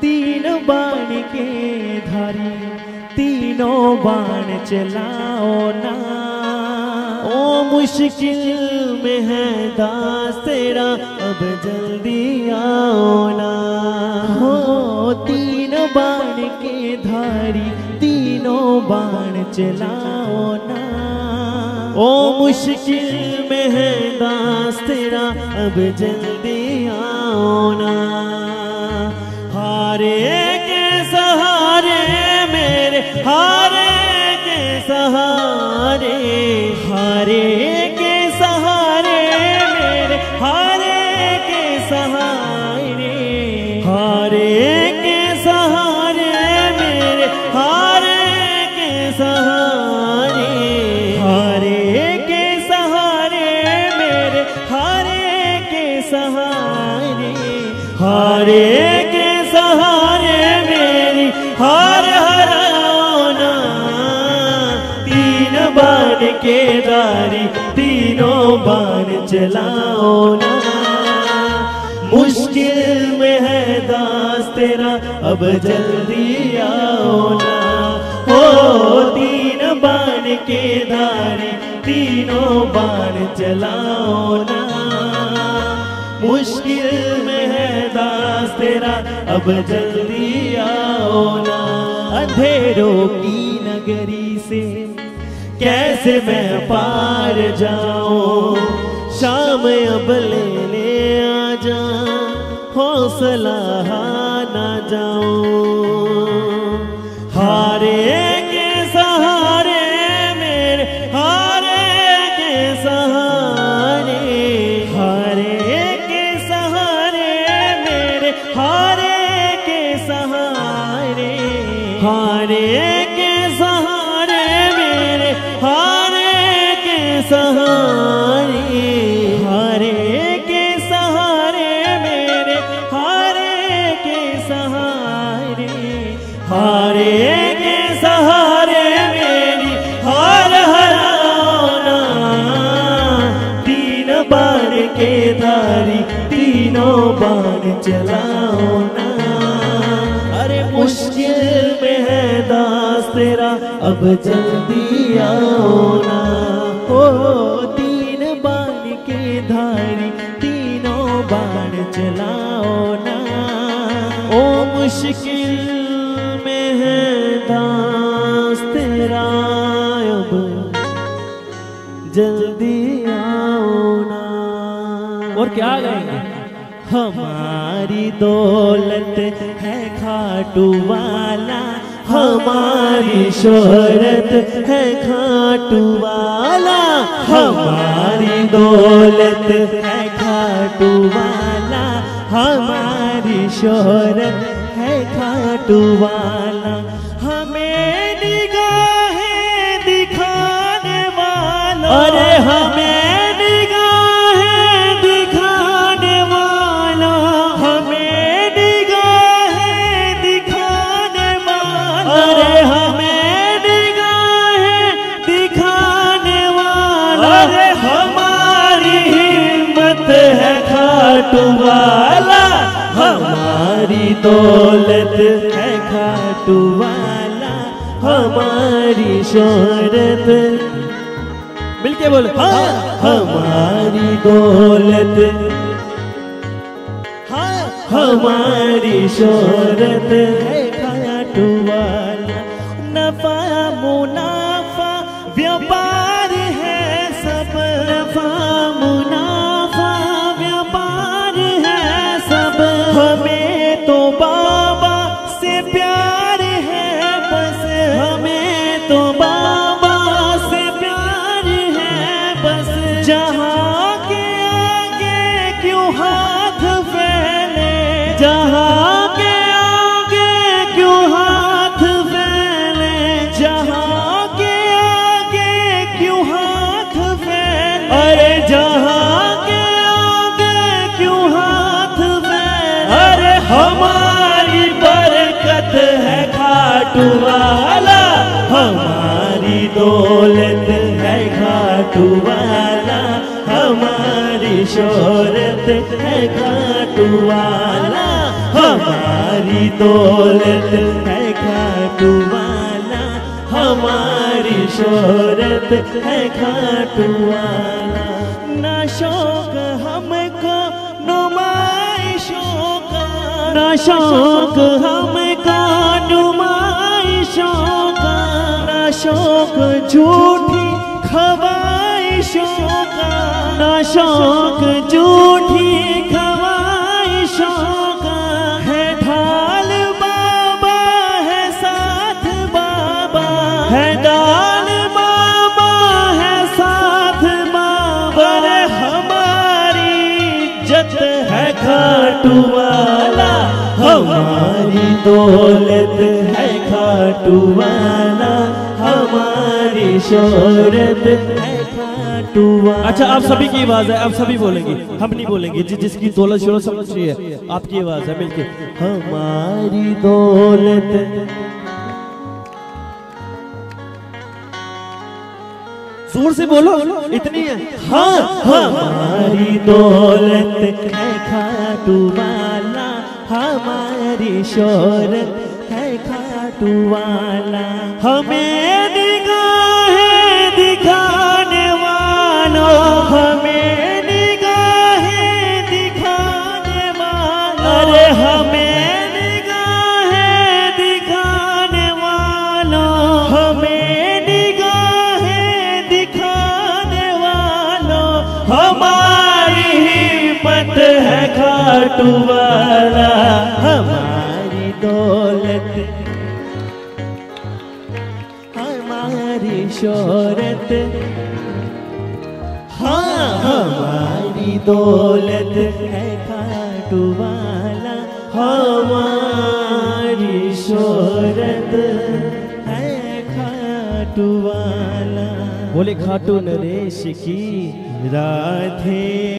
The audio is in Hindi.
तीन बाण के धारी, तीनों बाण चलाओ ना। ओ मुश्किल में है दास तेरा, अब जल्दी आओ ना। हो तीन बाण के धारी, तीनों बाण चलाओ ना। ओ मुश्किल में है दास तेरा, अब जल्दी आओ ना। हारे के सहारे मेरे, हारे के सहारे। हारे के सहारे मेरे, हारे के सहारे। हारे के सहारे मेरे, हारे के सहारे। हारे बाण के दारी तीनों बाण चलाओ ना। मुश्किल में है दास तेरा, अब जल्दी आओ ना। हो तीन बाण केदारी तीनों बाण चलाओ ना। मुश्किल में है दास तेरा, अब जल्दी आओ ना। अंधेरों की नगरी से कैसे मैं पार जाऊँ? शाम अब लेने आ जा हौसला ना जाऊँ। हारे के सहारे मेरे, हारे के सहारे, हारे के सहारे मेरे, हारे के सहारे, हारे के हारे के सहारे, हारे के सहारे मेरे, हारे के सहारे, हारे के सहारे मेरी हार हराना। तीन बाण के धारी, तीनों बाण चलाओ ना। अब जल्दी आओ ना। ओ तीन बाण के धारी तीनों बाण चलाओ ना। ओ मुश्किल में है दास तेरा अब। जल्दी आओ ना। और क्या गाएँगे हमारी दौलत है खाटू वाला। हमारी शोहरत है खाटू वाला हमारी दौलत है खाटू वाला हमारी शोहरत है खाटू वाला दौलत है खाटू वाला हमारी शोहरत। मिलके बोल। हाँ हमारी दौलत। हाँ। हमारी शोहरत है जहाँ शोहरत है खाटू वाला हमारी दौलत है खाटू वाला हमारी शोहरत है खाटू वाला ना शौक हमको नुमाइशों का ना शौक हमको नुमाइशों का ना शौक झूठी खवाइशों का। ना शौक झूठी खवाइशों का है। ढाल बाबा है, साथ बाबा है। डाल बाबा है, साथ बाबा। हमारी जत है खाटू वाला हमारी दौलत है खाटू वाला हमारी शोहरत है अच्छा आप सभी की आवाज़ है आप सभी बोलेंगे। हम नहीं बोलेंगे। जि, जिसकी दौलत शोहरत समझ रही है आपकी आवाज़ है मिलके। हमारी दौलत। ज़ोर से बोलो इतनी है। हाँ हमारी दौलत है खाटू वाला हमारी शोहरत है खाटू वाला हमें खाटू वाला हमारी दौलत। हमारी शोहरत। हाँ हमारी दौलत है खाटू वाला हमारी शोहरत है खाटू वाला बोले खाटू नरेश की राधे।